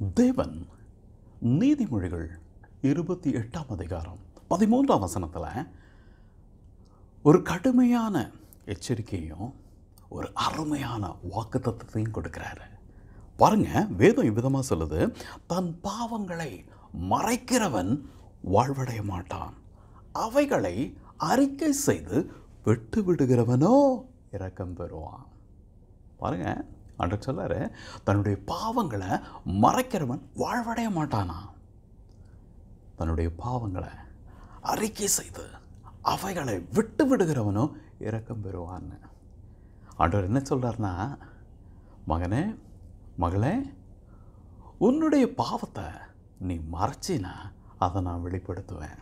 தேவன் நீதிமொழிகள் இருபத்தி எட்டாம் அதிகாரம் பதிமூன்றாம் வசனத்தில் ஒரு கடுமையான எச்சரிக்கையும் ஒரு அருமையான வாக்குத்தத்தத்தையும் கொடுக்குறாரு. பாருங்க வேதம் இவ்விதமாக சொல்லுது தன் பாவங்களை மறைக்கிறவன் வாழ்வடைய மாட்டான். அவைகளை அறிக்கை செய்து விட்டு விடுகிறவனோ இரக்கம் பெறுவான். பாருங்க அன்று சொல்லாரு தன்னுடைய பாவங்களை மறைக்கிறவன் வாழ்வடைய மாட்டானா? தன்னுடைய பாவங்களை அறிக்கை செய்து அவைகளை விட்டு விடுகிறவனோ இரக்கம் பெறுவான்னு ஆண்டவர் என்ன சொல்கிறாருன்னா மகனே மகளே உன்னுடைய பாவத்தை நீ மறைச்சினா அதை நான் வெளிப்படுத்துவேன்.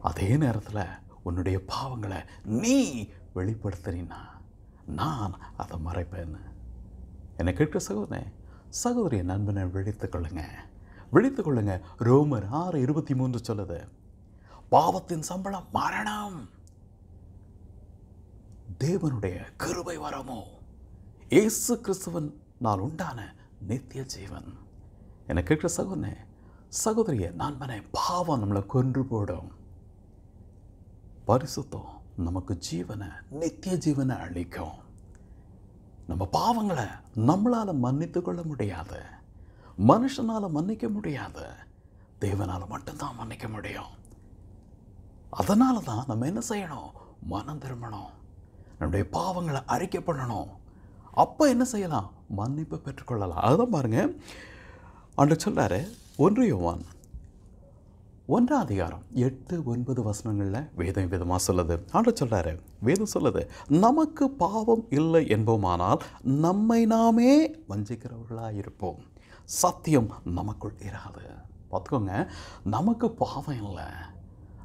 அதே நேரத்தில் உன்னுடைய பாவங்களை நீ வெளிப்படுத்துறீன்னா நான் அதை மறைப்பேன்னு என்னை கேட்க சகோதரனே சகோதரிய நண்பனை விழித்து கொள்ளுங்க. விழித்து கொள்ளுங்க. ரோமர் ஆறு இருபத்தி மூன்று சொல்லுது பாவத்தின் சம்பளம் மரணம். தேவனுடைய கிருபை வரமோ? இயேசு கிறிஸ்துவன் நான் உண்டான நித்திய ஜீவன். என்னை கேட்கிற சகோதரனே சகோதரிய நண்பனை பாவம் நம்மளை கொன்று போடும். பரிசுத்தம். நமக்கு ஜீவனை நித்திய ஜீவனை அளிக்கும். நம்ம பாவங்களை நம்மளால் மன்னித்து கொள்ள முடியாது. மனுஷனால் மன்னிக்க முடியாது. தேவனால் மட்டும்தான் மன்னிக்க முடியும். அதனால தான் நம்ம என்ன செய்யணும்? மனம் திரும்பணும். நம்முடைய பாவங்களை அறிக்கை பண்ணணும். அப்போ என்ன செய்யலாம்? மன்னிப்பு பெற்றுக்கொள்ளலாம் அதுதான் பாருங்க. அன்று சொல்கிறாரு ஒன்று யோவான் ஒன்றாம் அதிகாரம் எட்டு ஒன்பது வசனங்களில் வேதம் விதமாக சொல்லுது. ஆண்டு சொல்கிறாரு வேதம் சொல்லுது நமக்கு பாவம் இல்லை என்போமானால் நம்மை நாமே வஞ்சிக்கிறவர்களாக இருப்போம் சத்தியம் நமக்குள் இராது. பார்த்துக்கோங்க நமக்கு பாவம் இல்லை.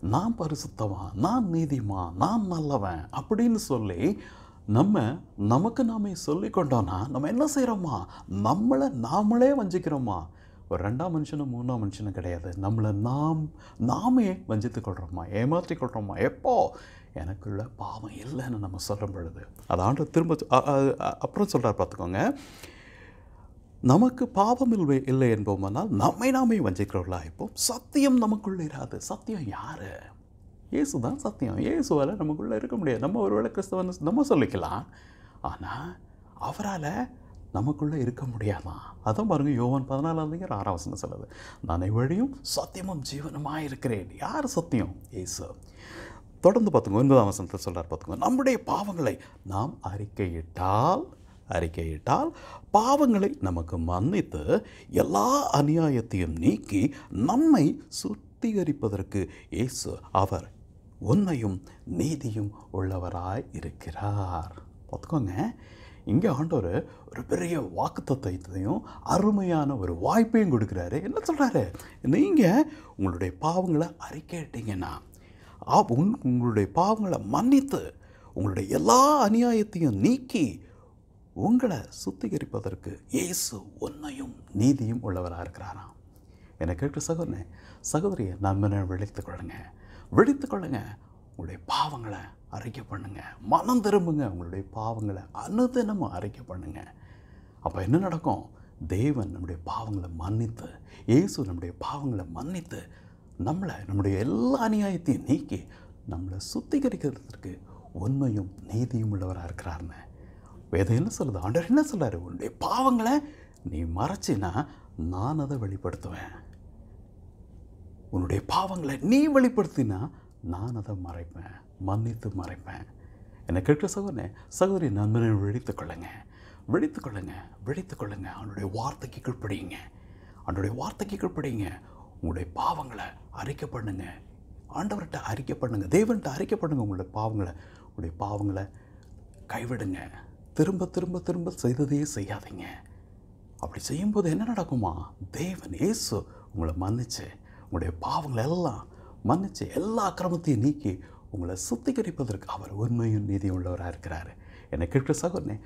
நான் பரிசுத்தவன் நான் நீதிமா நான் நல்லவன் அப்படின்னு சொல்லி நம்ம நமக்கு நாமே சொல்லி கொண்டோன்னா நம்ம என்ன செய்கிறோமா நம்மளை நாமளே வஞ்சிக்கிறோமா? ஒரு ரெண்டாம் மனுஷனும் மூணாம் மனுஷனும் கிடையாது. நம்மளை நாம் நாமே வஞ்சித்து கொள்கிறோமா ஏமாற்றி கொள்கிறோமா எப்போ? எனக்குள்ள பாவம் இல்லைன்னு நம்ம சொல்கிற பொழுது. அது ஆண்டு திரும்ப அப்புறம் சொல்கிறார் பார்த்துக்கோங்க. நமக்கு பாவம் இல்லை இல்லை என்போமானால் நம்மை நாமே வஞ்சிக்கிறவர்களா இருப்போம் சத்தியம் நமக்குள்ளே இராது. சத்தியம் யார்? இயேசு தான் சத்தியம். இயேசுவால் நமக்குள்ளே இருக்க முடியாது. நம்ம ஒருவேளை கிறிஸ்தவன் நம்ம சொல்லிக்கலாம். ஆனால் அவரால் நமக்குள்ளே இருக்க முடியாமா அதான் பாருங்க யோவான் பதினாலாம் அதிகாரம் ஆறாம் வசனம் சொல்லுது. நான் வழியும் சத்தியமும் ஜீவனமாக இருக்கிறேன். யார் சத்தியம்? ஏசு. தொடர்ந்து பார்த்துங்க ஒன்பதாம் வசனத்தை சொல்கிறார் பார்த்துங்க நம்முடைய பாவங்களை நாம் அறிக்கையிட்டால் அறிக்கையிட்டால் பாவங்களை நமக்கு மன்னித்து எல்லா அநியாயத்தையும் நீக்கி நம்மை சுத்திகரிப்பதற்கு இயேசு அவர் உண்மையும் நீதியும் உள்ளவராய் இருக்கிறார். பார்த்துக்கோங்க. இங்கே ஆண்டவர் ஒரு பெரிய வாக்குத்தத்தையும் அருமையான ஒரு வாய்ப்பையும் கொடுக்குறாரு. என்ன சொல்கிறாரு நீங்கள் உங்களுடைய பாவங்களை அறிக்கையிட்டீங்கன்னா உன் உங்களுடைய பாவங்களை மன்னித்து உங்களுடைய எல்லா அநியாயத்தையும் நீக்கி உங்களை சுத்திகரிப்பதற்கு இயேசு ஒன்றையும் நீதியும் உள்ளவராக இருக்கிறாராம். என்னை கேட்டு சகோதரனே சகோதரியை நண்பனை விழித்துக் கொள்ளுங்க. விழித்துக் கொள்ளுங்கள் உங்களுடைய பாவங்களை அறிக்கை பண்ணுங்க. மனம் திரும்புங்க. உங்களுடைய பாவங்களை அனுதினமும் அறிக்கை பண்ணுங்க. அப்போ என்ன நடக்கும்? தேவன் நம்முடைய பாவங்களை மன்னித்து இயேசு நம்முடைய பாவங்களை மன்னித்து நம்மளை நம்முடைய எல்லா அநியாயத்தையும் நீக்கி நம்மளை சுத்திகரிக்கிறதுக்கு உண்மையும் நீதியும் உள்ளவராக இருக்கிறாருன்னு வேதம் என்ன சொல்லுது? ஆண்டவர் என்ன சொல்றாரு? உன்னுடைய பாவங்களை நீ மறைச்சினா நான் அதை வெளிப்படுத்துவேன். உன்னுடைய பாவங்களை நீ வெளிப்படுத்தினா நான் அதை மறைப்பேன் மன்னித்து மறைப்பேன். என்னை கேட்க சகோதரனே சகோதரி நண்பனை விழித்துக் கொள்ளுங்க. விழித்துக் கொள்ளுங்க கொள்ளுங்க. அவனுடைய வார்த்தைக்கு கீழ்ப்படியுங்க. அவனுடைய வார்த்தைக்கு கீழ்ப்படியுங்க. உங்களுடைய பாவங்களை அறிக்கை பண்ணுங்க. ஆண்டவர்கிட்ட அறிக்கை பண்ணுங்க. தேவன்கிட்ட அறிக்கை பண்ணுங்க உங்களுடைய பாவங்களை. உங்களுடைய பாவங்களை கைவிடுங்க. திரும்ப திரும்ப திரும்ப செய்ததையே செய்யாதீங்க. அப்படி செய்யும்போது என்ன நடக்குமா? தேவன் ஏசு உங்களை மன்னிச்சு உங்களுடைய பாவங்களை எல்லாம் மன்னிச்சு எல்லா அக்கிரமத்தையும் நீக்கி உங்களை சுத்திகரிப்பதற்கு அவர் உண்மையும் நீதியுள்ளவராக இருக்கிறாரு. என்னை கேட்கிற சகோதரனே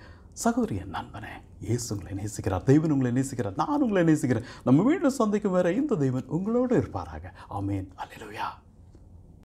சகோதரிய நண்பனே இயேசு உங்களை நேசிக்கிறார் தெய்வன் உங்களை நேசிக்கிறார் நான் உங்களை நேசிக்கிறேன். நம்ம வீட்டில் சந்திக்கும் வேற இந்த தெய்வன் உங்களோடு இருப்பாராக. ஆமேன். அல்லேலூயா